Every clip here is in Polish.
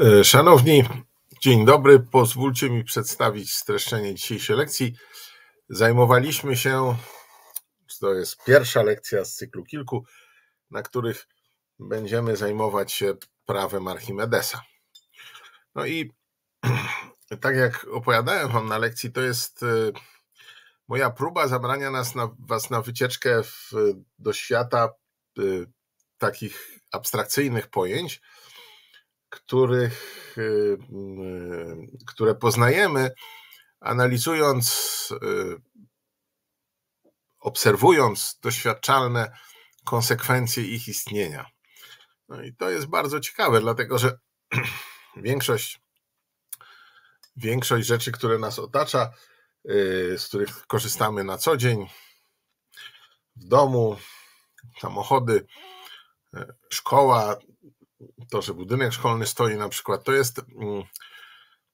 E, szanowni, dzień dobry. Pozwólcie mi przedstawić streszczenie dzisiejszej lekcji. Zajmowaliśmy się, to jest pierwsza lekcja z cyklu kilku, na których będziemy zajmować się prawem Archimedesa. No i tak jak opowiadałem Wam na lekcji, to jest e, moja próba zabrania nas na, Was na wycieczkę w, do świata e, takich abstrakcyjnych pojęć, których, y, y, które poznajemy, analizując, y, obserwując doświadczalne konsekwencje ich istnienia. No i to jest bardzo ciekawe, dlatego że większość, większość rzeczy, które nas otacza, z których korzystamy na co dzień, w domu, samochody, szkoła, to, że budynek szkolny stoi na przykład, to jest mm,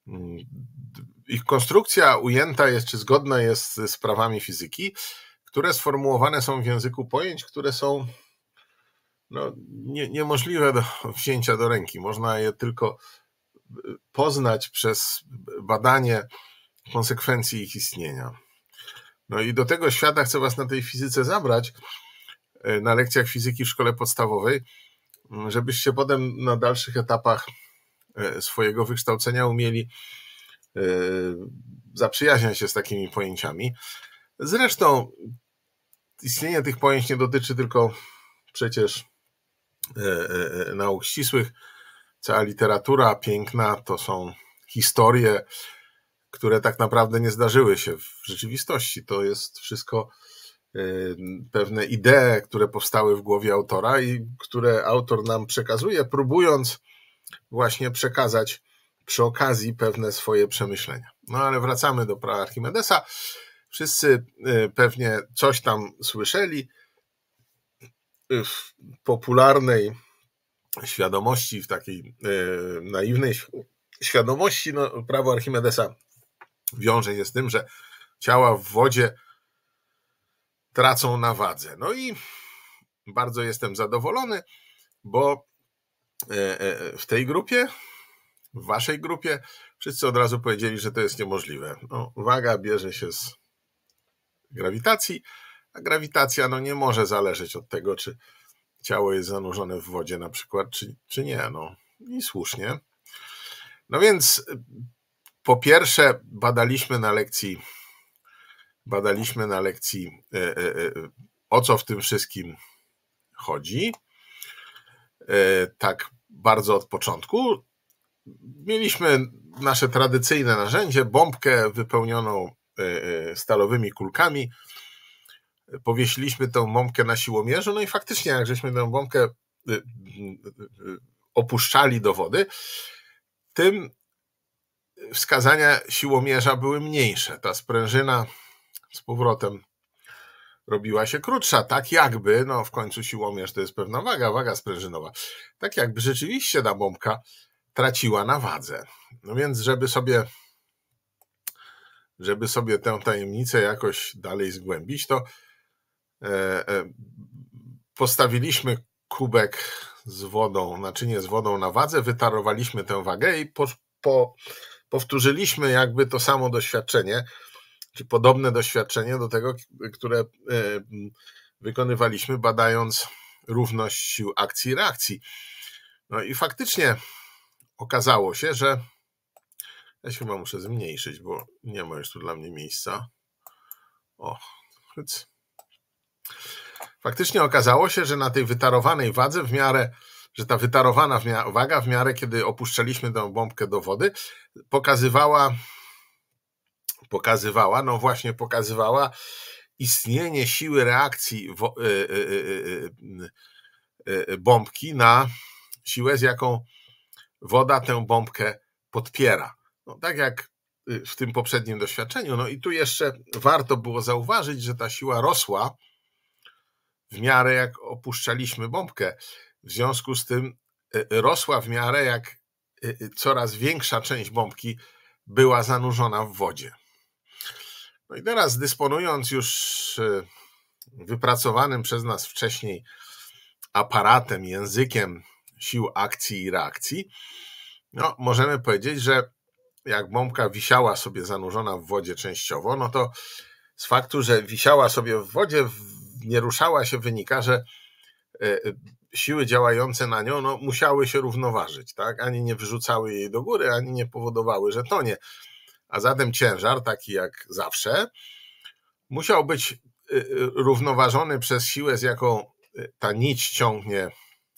mm, ich konstrukcja ujęta jest, czy zgodna jest z prawami fizyki, które sformułowane są w języku pojęć, które są no, nie, niemożliwe do wzięcia do ręki. Można je tylko y, poznać przez badanie konsekwencji ich istnienia. No i do tego świata chcę Was na tej fizyce zabrać, y, na lekcjach fizyki w szkole podstawowej, żebyście potem na dalszych etapach e, swojego wykształcenia umieli e, zaprzyjaźniać się z takimi pojęciami. Zresztą istnienie tych pojęć nie dotyczy tylko przecież e, nauk ścisłych. Cała literatura piękna to są historie, które tak naprawdę nie zdarzyły się w rzeczywistości. To jest wszystko pewne idee, które powstały w głowie autora i które autor nam przekazuje, próbując właśnie przekazać przy okazji pewne swoje przemyślenia. No ale wracamy do prawa Archimedesa. Wszyscy y, pewnie coś tam słyszeli w popularnej świadomości, w takiej y, naiwnej świadomości, no, prawo Archimedesa wiąże się z tym, że ciała w wodzie tracą na wadze. No i bardzo jestem zadowolony, bo e, e, w tej grupie, w waszej grupie, wszyscy od razu powiedzieli, że to jest niemożliwe. No, waga bierze się z grawitacji, a grawitacja no, nie może zależeć od tego, czy ciało jest zanurzone w wodzie na przykład, czy, czy nie. No i słusznie. No więc po pierwsze badaliśmy na lekcji badaliśmy na lekcji, e, e, e, o co w tym wszystkim chodzi. Tak bardzo od początku. Mieliśmy nasze tradycyjne narzędzie, bombkę wypełnioną stalowymi kulkami. Powiesiliśmy tę bombkę na siłomierzu, no i faktycznie, jak żeśmy tę bombkę opuszczali do wody, tym wskazania siłomierza były mniejsze. Ta sprężyna z powrotem. Robiła się krótsza, tak jakby, no w końcu siłomierz to jest pewna waga, waga sprężynowa, tak jakby rzeczywiście ta bombka traciła na wadze. No więc, żeby sobie żeby sobie tę tajemnicę jakoś dalej zgłębić, to e, e, postawiliśmy kubek z wodą, naczynie z wodą na wadze, wytarowaliśmy tę wagę i po, po, powtórzyliśmy jakby to samo doświadczenie, czy podobne doświadczenie do tego, które e, wykonywaliśmy, badając równość sił akcji i reakcji. No i faktycznie okazało się, że ja się chyba muszę zmniejszyć, bo nie ma już tu dla mnie miejsca. O, więc faktycznie okazało się, że na tej wytarowanej wadze w miarę, że ta wytarowana waga w miarę, kiedy opuszczaliśmy tę bombkę do wody, pokazywała pokazywała, no właśnie pokazywała istnienie siły reakcji y, y, y, bombki na siłę, z jaką woda tę bombkę podpiera. No, tak jak w tym poprzednim doświadczeniu. No i tu jeszcze warto było zauważyć, że ta siła rosła w miarę jak opuszczaliśmy bombkę. W związku z tym rosła w miarę jak coraz większa część bombki była zanurzona w wodzie. No i teraz dysponując już e, wypracowanym przez nas wcześniej aparatem, językiem sił akcji i reakcji, no, możemy powiedzieć, że jak bombka wisiała sobie zanurzona w wodzie częściowo, no to z faktu, że wisiała sobie w wodzie, nie ruszała się, wynika, że e, siły działające na nią no, musiały się równoważyć, tak? Ani nie wyrzucały jej do góry, ani nie powodowały, że tonie. A zatem ciężar, taki jak zawsze, musiał być e, równoważony przez siłę, z jaką e, ta nić ciągnie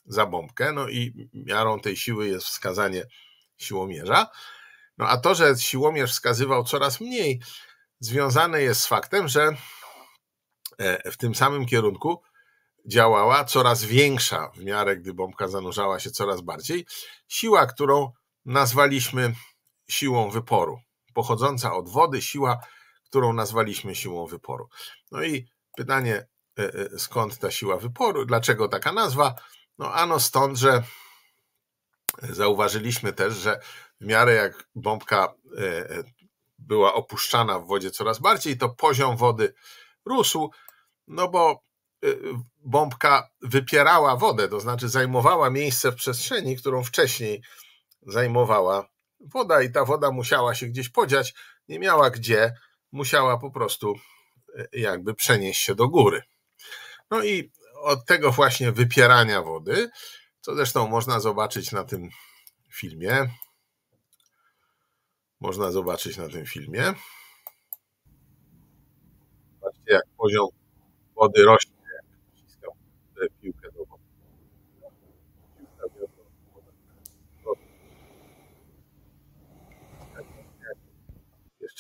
za bombkę, no i miarą tej siły jest wskazanie siłomierza. No a to, że siłomierz wskazywał coraz mniej, związane jest z faktem, że e, w tym samym kierunku działała coraz większa, w miarę gdy bombka zanurzała się coraz bardziej, siła, którą nazwaliśmy siłą wyporu. Pochodząca od wody, siła, którą nazwaliśmy siłą wyporu. No i pytanie, e, e, skąd ta siła wyporu, dlaczego taka nazwa? No ano stąd, że zauważyliśmy też, że w miarę jak bombka e, była opuszczana w wodzie coraz bardziej, to poziom wody rósł, no bo bombka wypierała wodę, to znaczy zajmowała miejsce w przestrzeni, którą wcześniej zajmowała woda i ta woda musiała się gdzieś podziać, nie miała gdzie, musiała po prostu e, jakby przenieść się do góry. No i od tego właśnie wypierania wody, co zresztą można zobaczyć na tym filmie. Można zobaczyć na tym filmie. Zobaczcie, jak poziom wody rośnie, jak wciskam piłkę do wody.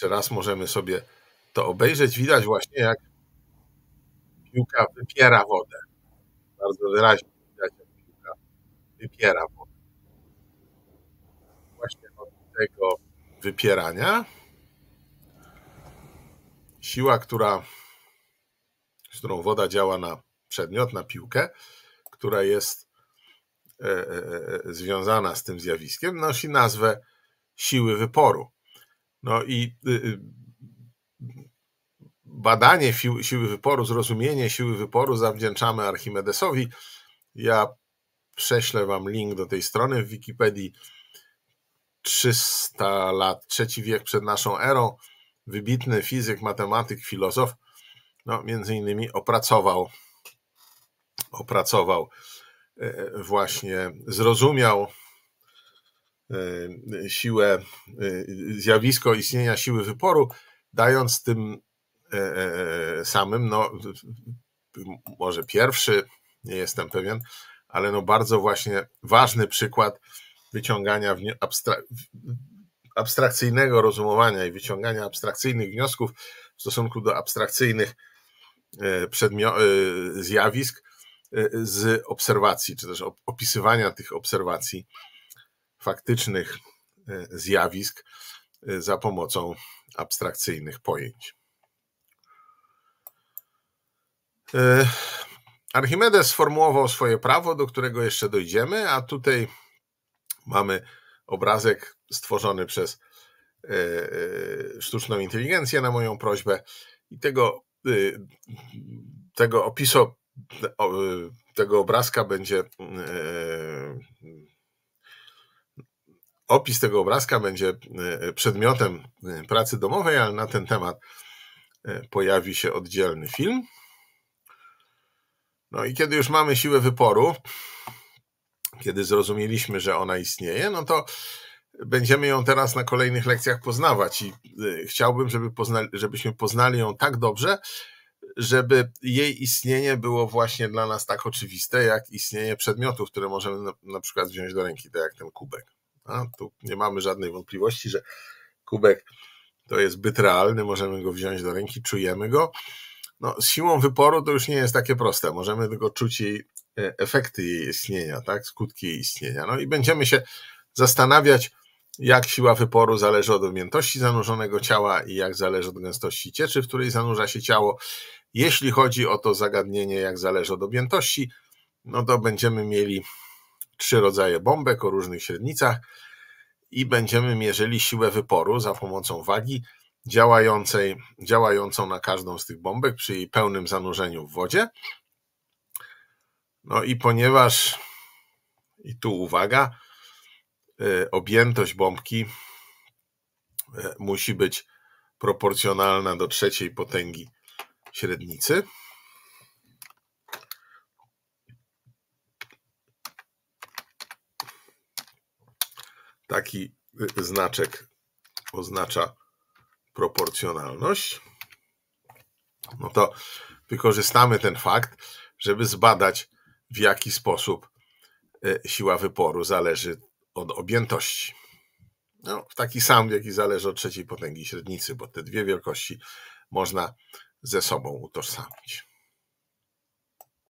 Jeszcze raz możemy sobie to obejrzeć. Widać właśnie, jak piłka wypiera wodę. Bardzo wyraźnie widać, jak piłka wypiera wodę. Właśnie od tego wypierania siła, która, z którą woda działa na przedmiot, na piłkę, która jest e, e, e, związana z tym zjawiskiem, nosi nazwę siły wyporu. No i y, y, badanie siły wyporu, zrozumienie siły wyporu zawdzięczamy Archimedesowi. Ja prześlę Wam link do tej strony w Wikipedii. 300 lat, trzeci wiek przed naszą erą, wybitny fizyk, matematyk, filozof, no między innymi opracował, opracował e, właśnie, zrozumiał siłę, e, zjawisko istnienia siły wyporu, dając tym samym, no może pierwszy, nie jestem pewien, ale no bardzo właśnie ważny przykład wyciągania abstrak abstrakcyjnego rozumowania i wyciągania abstrakcyjnych wniosków w stosunku do abstrakcyjnych e, e, zjawisk e, z obserwacji, czy też opisywania tych obserwacji faktycznych zjawisk za pomocą abstrakcyjnych pojęć. Archimedes sformułował swoje prawo, do którego jeszcze dojdziemy, a tutaj mamy obrazek stworzony przez e, e, sztuczną inteligencję na moją prośbę i tego, e, tego opisu, tego obrazka będzie opis tego obrazka będzie przedmiotem pracy domowej, ale na ten temat pojawi się oddzielny film. No i kiedy już mamy siłę wyporu, kiedy zrozumieliśmy, że ona istnieje, no to będziemy ją teraz na kolejnych lekcjach poznawać i chciałbym, żeby poznali, żebyśmy poznali ją tak dobrze, żeby jej istnienie było właśnie dla nas tak oczywiste, jak istnienie przedmiotów, które możemy na, na przykład wziąć do ręki, tak jak ten kubek. A tu nie mamy żadnej wątpliwości, że kubek to jest byt realny, możemy go wziąć do ręki, czujemy go. No, z siłą wyporu to już nie jest takie proste. Możemy tylko czuć jej E, efekty jej istnienia, tak? skutki jej istnienia. No i będziemy się zastanawiać, jak siła wyporu zależy od objętości zanurzonego ciała i jak zależy od gęstości cieczy, w której zanurza się ciało. Jeśli chodzi o to zagadnienie, jak zależy od objętości, no to będziemy mieli trzy rodzaje bombek o różnych średnicach i będziemy mierzyli siłę wyporu za pomocą wagi działającej, działającą na każdą z tych bombek przy jej pełnym zanurzeniu w wodzie. No i ponieważ, i tu uwaga, e, objętość bombki e, musi być proporcjonalna do trzeciej potęgi średnicy. Taki znaczek oznacza proporcjonalność. No to wykorzystamy ten fakt, żeby zbadać, w jaki sposób e, siła wyporu zależy od objętości. No, w taki sam, jaki zależy od trzeciej potęgi średnicy, bo te dwie wielkości można ze sobą utożsamić.